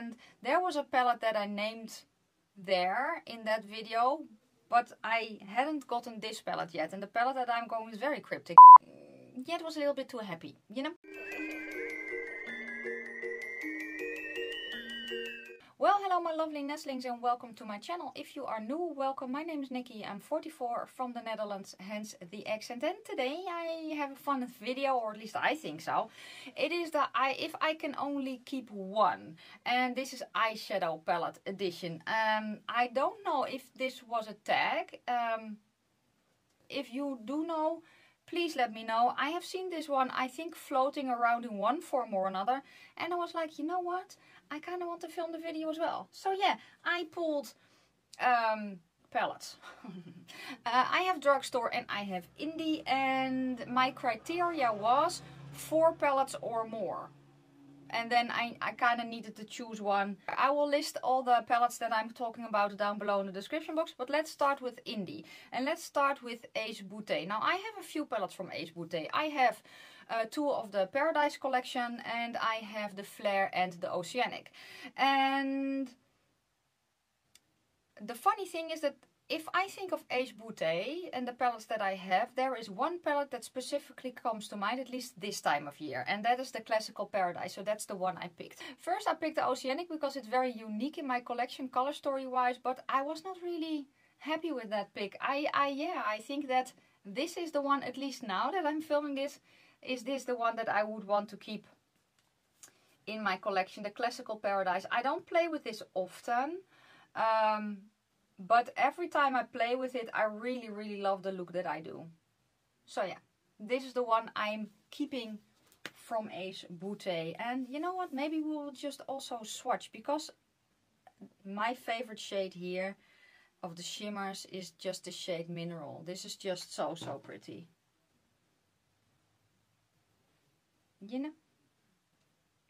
and there was a palette that I named there in that video, but I hadn't gotten this palette yet, and the palette that I'm going is very cryptic. Mm, yeah, it was a little bit too happy, you know? Well, hello my lovely nestlings and welcome to my channel. If you are new, welcome. My name is Nikki. I'm 44 from the Netherlands, hence the accent. And today I have a fun video, or at least I think so. It is the I If I Can Only Keep One. And this is eyeshadow palette edition. Um, I don't know if this was a tag. Um, if you do know, please let me know. I have seen this one, I think, floating around in one form or another. And I was like, you know what? I kind of want to film the video as well. So yeah, I pulled um, palettes. uh, I have drugstore and I have indie and my criteria was four palettes or more. And then I, I kind of needed to choose one. I will list all the palettes that I'm talking about down below in the description box. But let's start with indie. And let's start with Ace Beauté. Now I have a few palettes from Ace Beauté. I have uh, two of the Paradise collection and I have the Flare and the Oceanic. And the funny thing is that if I think of Ace Beauté and the palettes that I have, there is one palette that specifically comes to mind, at least this time of year. And that is the Classical Paradise, so that's the one I picked. First I picked the Oceanic because it's very unique in my collection, color story wise, but I was not really happy with that pick. I, I, yeah, I think that this is the one, at least now that I'm filming this, is this the one that I would want to keep in my collection, the Classical Paradise. I don't play with this often, um, but every time I play with it, I really, really love the look that I do. So yeah, this is the one I'm keeping from Ace Beauté. And you know what, maybe we will just also swatch, because my favorite shade here of the shimmers is just the shade Mineral. This is just so, so pretty. you know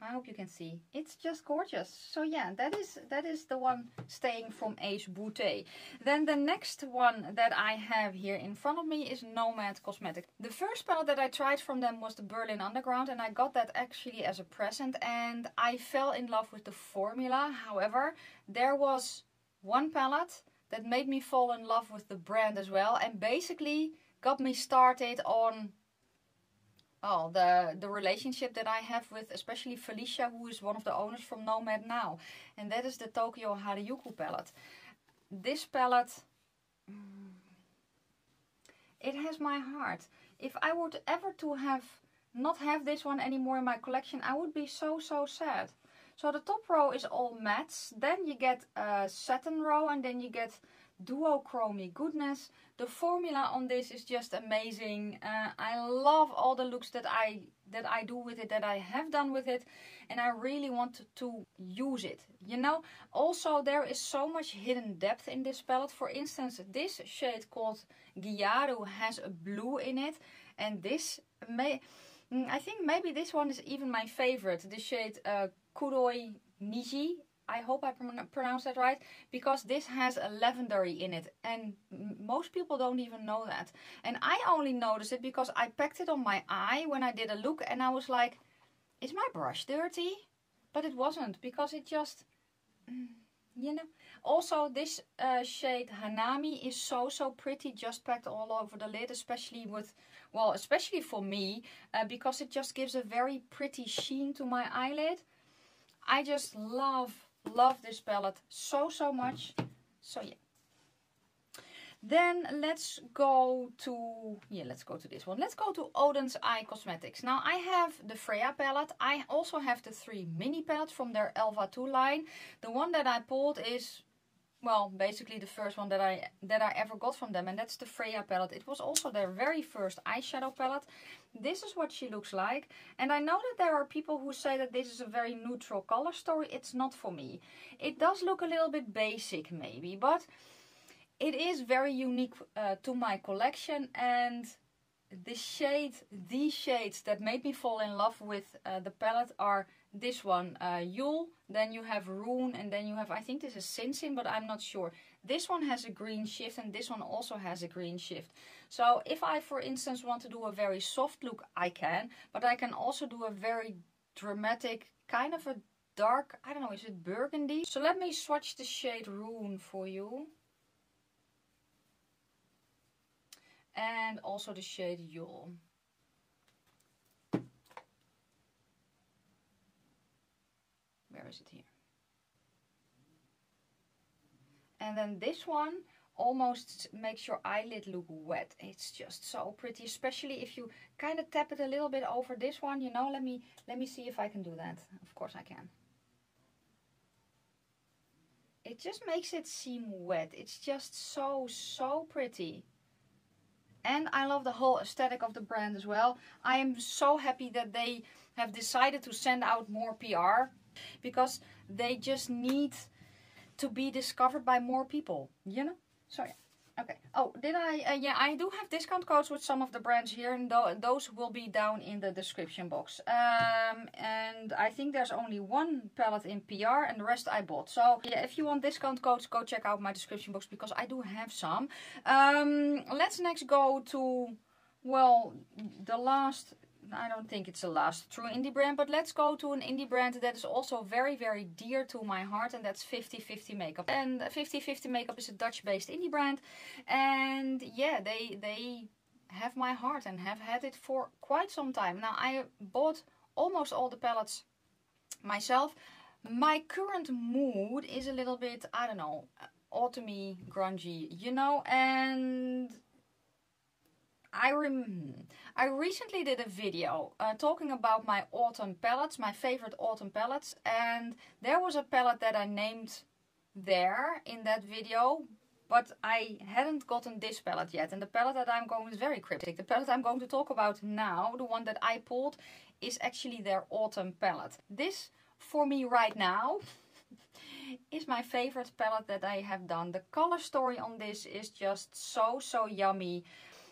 I hope you can see. It's just gorgeous. So yeah, that is that is the one staying from Ace Beauté. Then the next one that I have here in front of me is Nomad Cosmetics. The first palette that I tried from them was the Berlin Underground and I got that actually as a present and I fell in love with the formula. However, there was one palette that made me fall in love with the brand as well and basically got me started on oh, the, the relationship that I have with especially Felicia, who is one of the owners from Nomad now. And that is the Tokyo Harajuku palette. This palette, mm, it has my heart. If I were to ever to have not have this one anymore in my collection, I would be so, so sad. So the top row is all mattes. Then you get a satin row and then you get duochromy goodness. The formula on this is just amazing. Uh, I love all the looks that I that I do with it, that I have done with it, and I really want to, use it. You know, also there is so much hidden depth in this palette. For instance, this shade called Gyaru has a blue in it, and this may. Mm, I think maybe this one is even my favorite, the shade uh, Kuroi Niji I hope I pronounce that right, because this has a lavendery in it. And most people don't even know that. And I only noticed it because I packed it on my eye when I did a look and I was like, is my brush dirty? But it wasn't, because it just, mm, you know. Also, this uh, shade Hanami is so, so pretty, just packed all over the lid, especially with, well, especially for me, uh, because it just gives a very pretty sheen to my eyelid. I just love Love this palette so, so much. So yeah. Then let's go to, yeah, let's go to this one. Let's go to Oden's Eye Cosmetics. Now I have the Freya palette. I also have the three mini palettes from their Elva 2 line. The one that I pulled is well, basically the first one that I that I ever got from them, and that's the Freya palette. It was also their very first eyeshadow palette. This is what she looks like, and I know that there are people who say that this is a very neutral color story. It's not for me. It does look a little bit basic maybe, but it is very unique uh, to my collection, and the shade, these shades that made me fall in love with uh, the palette are this one, uh, Yule, then you have Rune, and then you have, I think this is Sinsin, but I'm not sure. This one has a green shift, and this one also has a green shift. So if I, for instance, want to do a very soft look, I can, but I can also do a very dramatic, kind of a dark, I don't know, is it burgundy? So let me swatch the shade Rune for you. And also the shade Yule. Here? And then this one almost makes your eyelid look wet. It's just so pretty, especially if you kind of tap it a little bit over this one, you know. Let me let me see if I can do that. Of course I can. It just makes it seem wet. It's just so, so pretty. And I love the whole aesthetic of the brand as well. I am so happy that they have decided to send out more PR because they just need to be discovered by more people, you know? So yeah. Okay. Oh, did I? Uh, yeah, I do have discount codes with some of the brands here, and th those will be down in the description box. Um, and I think there's only one palette in PR, and the rest I bought. So yeah, if you want discount codes, go check out my description box because I do have some. Um, let's next go to, well, the last I don't think it's the last true indie brand, but let's go to an indie brand that is also very, very dear to my heart, and that's 5050 Makeup. And 5050 Makeup is a Dutch-based indie brand, and yeah, they they have my heart and have had it for quite some time. Now, I bought almost all the palettes myself. My current mood is a little bit, I don't know, autumny, grungy, you know, and I rem I recently did a video uh, talking about my autumn palettes, my favorite autumn palettes, and there was a palette that I named there in that video, but I hadn't gotten this palette yet. And the palette that I'm going is very cryptic. The palette I'm going to talk about now, the one that I pulled, is actually their autumn palette. This, for me right now, is my favorite palette that I have done. The color story on this is just so, so yummy.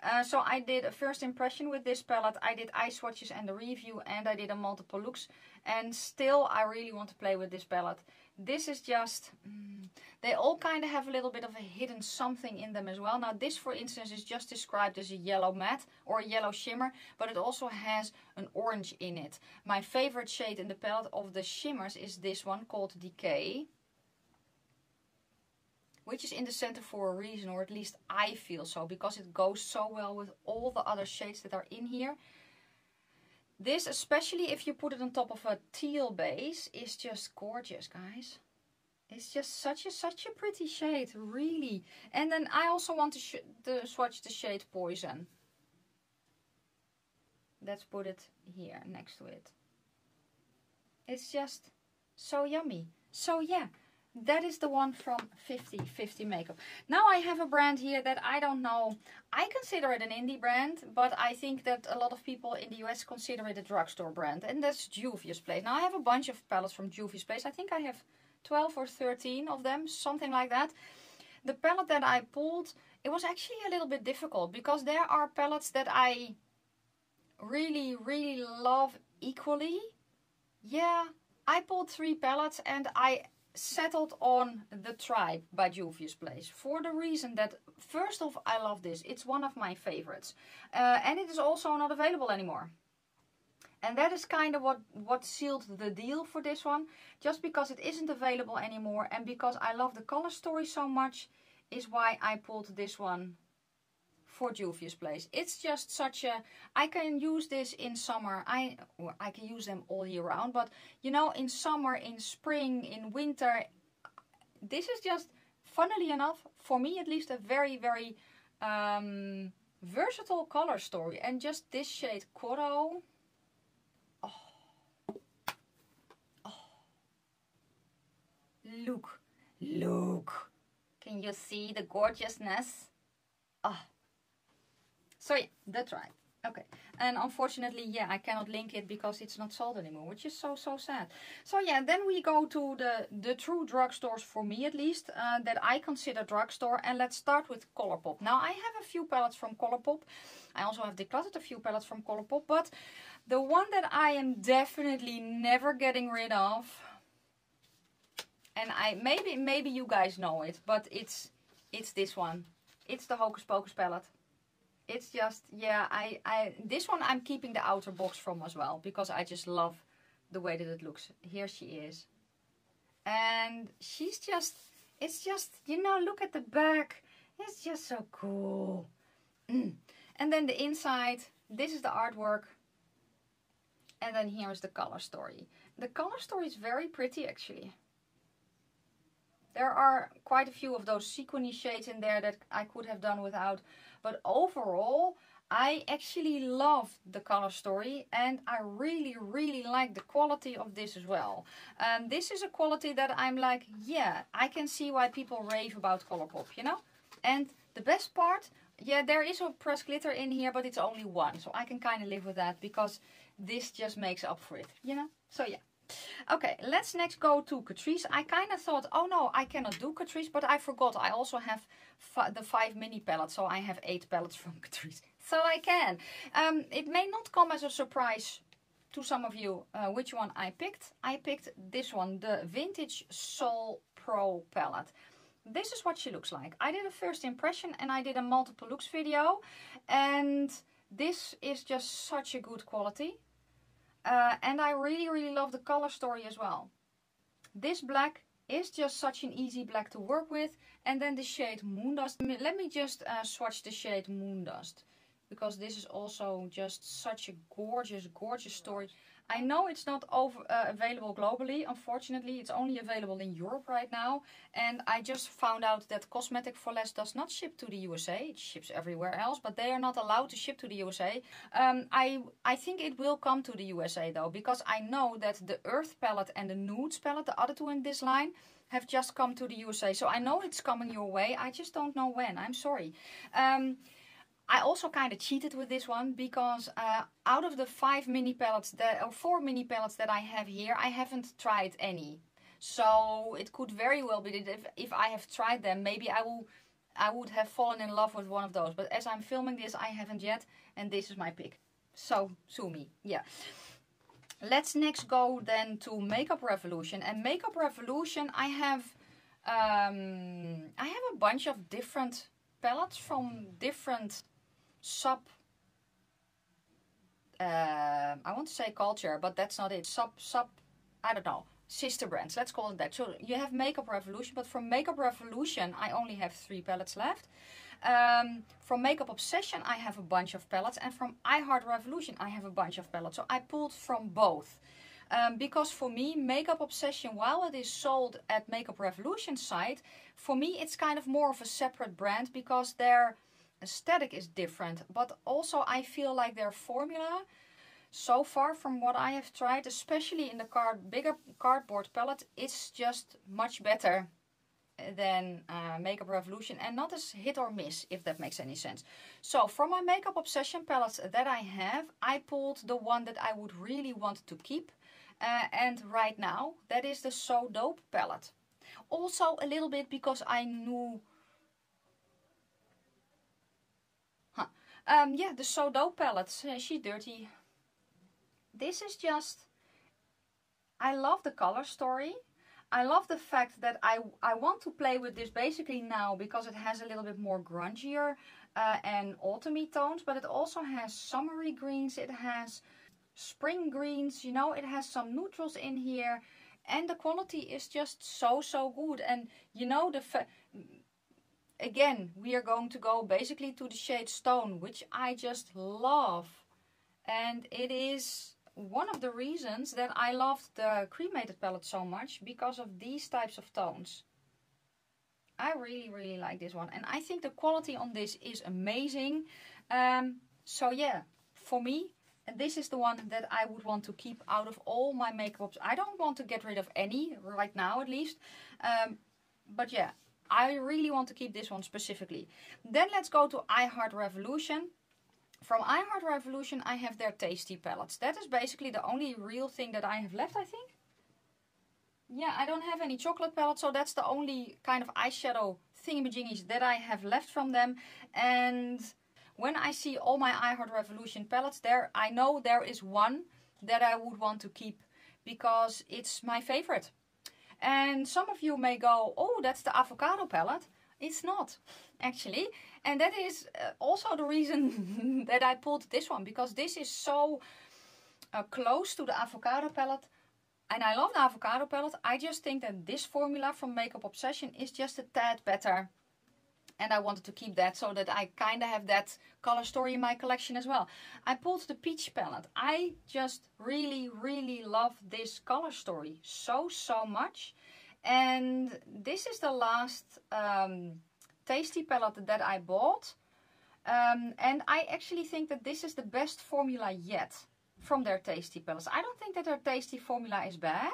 Uh, so I did a first impression with this palette. I did eye swatches and the review and I did a multiple looks. And still I really want to play with this palette. This is just, mm, they all kind of have a little bit of a hidden something in them as well. Now this for instance is just described as a yellow matte or a yellow shimmer. But it also has an orange in it. My favorite shade in the palette of the shimmers is this one called Decay which is in the center for a reason, or at least I feel so, because it goes so well with all the other shades that are in here. This, especially if you put it on top of a teal base, is just gorgeous, guys. It's just such a such a pretty shade, really. And then I also want to, to swatch the shade Poison. Let's put it here next to it. It's just so yummy. So yeah, that is the one from 5050 Makeup. Now I have a brand here that I don't know. I consider it an indie brand, but I think that a lot of people in the US consider it a drugstore brand. And that's Juvia's Place. Now I have a bunch of palettes from Juvia's Place. I think I have 12 or 13 of them, something like that. The palette that I pulled, it was actually a little bit difficult because there are palettes that I really, really love equally. Yeah, I pulled three palettes and I settled on The Tribe by Juvia's Place for the reason that first off I love this. It's one of my favorites. Uh, and it is also not available anymore. And that is kind of what, what sealed the deal for this one. Just because it isn't available anymore and because I love the color story so much is why I pulled this one for Juvia's Place. It's just such a... I can use this in summer. I, I can use them all year round. But, you know, in summer, in spring, in winter... This is just, funnily enough, for me at least, a very, very um, versatile color story. And just this shade, Coral... Oh. Oh. Look. Look. Can you see the gorgeousness? Oh, so yeah, that's right. Okay, and unfortunately, yeah, I cannot link it because it's not sold anymore, which is so, so sad. So yeah, then we go to the, the true drugstores, for me at least, uh, that I consider drugstore. And let's start with Colourpop. Now, I have a few palettes from Colourpop. I also have decluttered a few palettes from Colourpop, but the one that I am definitely never getting rid of, and I maybe maybe you guys know it, but it's it's this one. It's the Hocus Pocus palette it's just yeah I I this one I'm keeping the outer box from as well because I just love the way that it looks. Here she is. And she's just, it's just, you know, look at the back. It's just so cool. Mm. And then the inside, this is the artwork. And then here is the color story. The color story is very pretty actually. There are quite a few of those sequiny shades in there that I could have done without. But overall, I actually love the color story and I really, really like the quality of this as well. Um, this is a quality that I'm like, yeah, I can see why people rave about Colourpop, you know? And the best part, yeah, there is a pressed glitter in here, but it's only one. So I can kind of live with that because this just makes up for it, you know? So yeah. Okay, let's next go to Catrice. I kind of thought, oh no, I cannot do Catrice, but I forgot. I also have the five mini palettes, so I have eight palettes from Catrice. So I can. Um, it may not come as a surprise to some of you uh, which one I picked. I picked this one, the Vintage Soul Pro palette. This is what she looks like. I did a first impression and I did a multiple looks video. And this is just such a good quality. Uh, and I really, really love the color story as well. This black is just such an easy black to work with. And then the shade Moondust. Let me just uh, swatch the shade Moondust. Because this is also just such a gorgeous, gorgeous story. I know it's not over, uh, available globally, unfortunately. It's only available in Europe right now. And I just found out that Cosmetic for Less does not ship to the USA. It ships everywhere else, but they are not allowed to ship to the USA. Um, I, I think it will come to the USA though, because I know that the Earth palette and the Nudes palette, the other two in this line, have just come to the USA. So I know it's coming your way. I just don't know when. I'm sorry. Um, I also kind of cheated with this one because uh, out of the five mini palettes that, or four mini palettes that I have here, I haven't tried any. So it could very well be that if, if I have tried them, maybe I will I would have fallen in love with one of those. But as I'm filming this, I haven't yet, and this is my pick. So, sue me. Yeah. Let's next go then to Makeup Revolution. And Makeup Revolution, I have um, I have a bunch of different palettes from different sub uh, I want to say culture, but that's not it. Sub sub I don't know sister brands. Let's call it that. So you have Makeup Revolution, but from Makeup Revolution I only have three palettes left. Um, from Makeup Obsession I have a bunch of palettes, and from I Heart Revolution I have a bunch of palettes. So I pulled from both. Um, because for me, Makeup Obsession, while it is sold at Makeup Revolution site, for me it's kind of more of a separate brand because they're aesthetic is different, but also I feel like their formula, so far from what I have tried, especially in the card bigger cardboard palette, it's just much better than uh, Makeup Revolution and not as hit or miss, if that makes any sense. So from my Makeup Obsession palettes that I have, I pulled the one that I would really want to keep. Uh, and right now, that is the So Dope palette. Also a little bit because I knew Um, yeah, the So Dope palettes. Uh, she's dirty. This is just... I love the color story. I love the fact that I, I want to play with this basically now because it has a little bit more grungier uh, and autumny tones. But it also has summery greens. It has spring greens. You know, it has some neutrals in here. And the quality is just so, so good. And you know, the again, we are going to go basically to the shade Stone, which I just love. And it is one of the reasons that I loved the cremated palette so much because of these types of tones. I really, really like this one. And I think the quality on this is amazing. Um, so yeah, for me, and this is the one that I would want to keep out of all my makeups. I don't want to get rid of any right now at least. Um, but yeah, I really want to keep this one specifically. Then let's go to I Heart Revolution. From I Heart Revolution I have their Tasty palettes. That is basically the only real thing that I have left I think. Yeah, I don't have any chocolate palettes, so that's the only kind of eyeshadow thingamajiggies that I have left from them. And when I see all my I Heart Revolution palettes there, I know there is one that I would want to keep because it's my favorite. And some of you may go, oh, that's the avocado palette. It's not, actually. And that is uh, also the reason that I pulled this one. Because this is so uh, close to the avocado palette. and I love the avocado palette. I just think that this formula from Makeup Obsession is just a tad better. And I wanted to keep that so that I kind of have that color story in my collection as well. I pulled the peach palette. I just really, really love this color story so, so much. And this is the last um, Tasty palette that I bought. Um, and I actually think that this is the best formula yet from their Tasty palettes. I don't think that their Tasty formula is bad.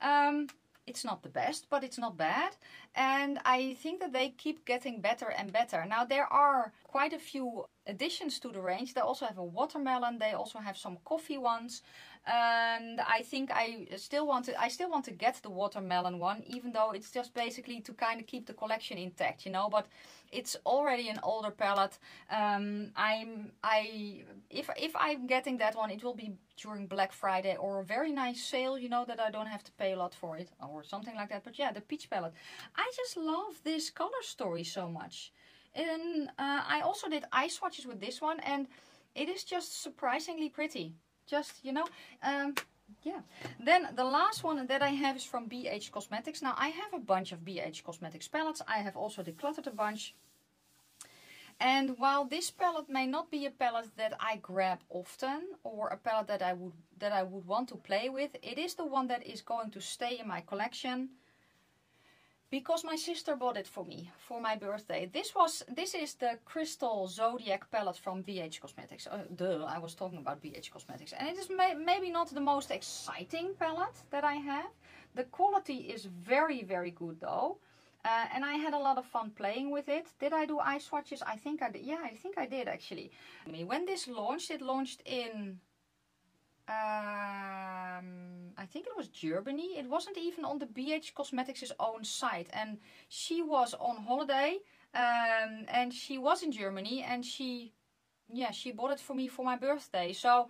Um, it's not the best, but it's not bad. And I think that they keep getting better and better. Now, there are quite a few additions to the range. They also have a watermelon. They also have some coffee ones. And I think I still want to I still want to get the watermelon one even though it's just basically to kind of keep the collection intact you know. But it's already an older palette. Um, I'm I if if I'm getting that one it will be during Black Friday or a very nice sale you know that I don't have to pay a lot for it or something like that. But yeah the peach palette. I just love this color story so much and uh, I also did eye swatches with this one and it is just surprisingly pretty just, you know, um, yeah. Then the last one that I have is from BH Cosmetics. Now I have a bunch of BH Cosmetics palettes. I have also decluttered a bunch. And while this palette may not be a palette that I grab often or a palette that I would that I would want to play with, it is the one that is going to stay in my collection because my sister bought it for me for my birthday. This was this is the Crystal Zodiac palette from BH Cosmetics. Uh, duh, I was talking about BH Cosmetics. And it is may maybe not the most exciting palette that I have. The quality is very, very good though. Uh, and I had a lot of fun playing with it. Did I do eye swatches? I think I did. Yeah, I think I did actually. I mean, When this launched, it launched in um, I think it was Germany. It wasn't even on the BH Cosmetics' own site. And she was on holiday um, and she was in Germany and she, yeah, she bought it for me for my birthday. So,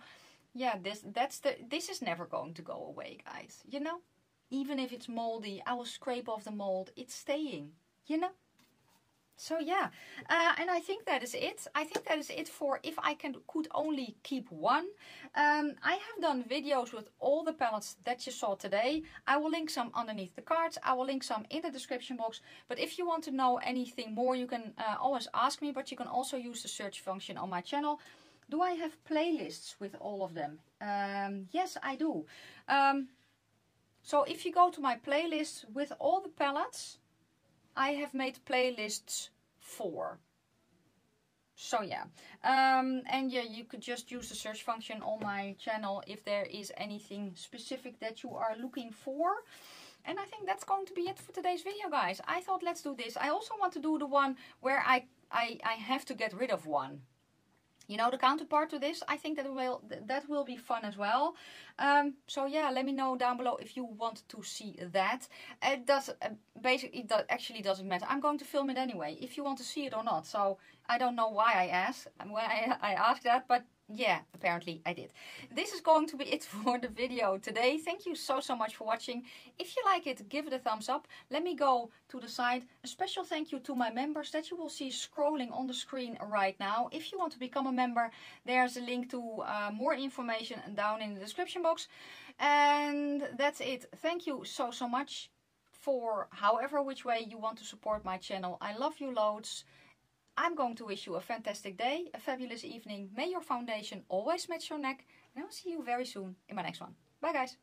yeah, this that's the this is never going to go away, guys. You know, even if it's moldy, I will scrape off the mold. It's staying. You know. So yeah, uh, and I think that is it. I think that is it for if I can could only keep one. Um, I have done videos with all the palettes that you saw today. I will link some underneath the cards. I will link some in the description box. But if you want to know anything more, you can uh, always ask me. But you can also use the search function on my channel. Do I have playlists with all of them? Um, yes, I do. Um, so if you go to my playlist with all the palettes I have made playlists for. So yeah, um, and yeah, you could just use the search function on my channel if there is anything specific that you are looking for. And I think that's going to be it for today's video, guys. I thought let's do this. I also want to do the one where I, I, I have to get rid of one you know the counterpart to this i think that will that will be fun as well. Um, so yeah let me know down below if you want to see that. It does uh, basically it actually doesn't matter. I'm going to film it anyway if you want to see it or not. So i don't know why i asked why i, I asked that but yeah, apparently I did. This is going to be it for the video today. Thank you so, so much for watching. If you like it, give it a thumbs up. Let me go to the side. A special thank you to my members that you will see scrolling on the screen right now. If you want to become a member, there's a link to uh, more information down in the description box. And that's it. Thank you so, so much for however which way you want to support my channel. I love you loads. I'm going to wish you a fantastic day, a fabulous evening. May your foundation always match your neck. And I'll see you very soon in my next one. Bye guys.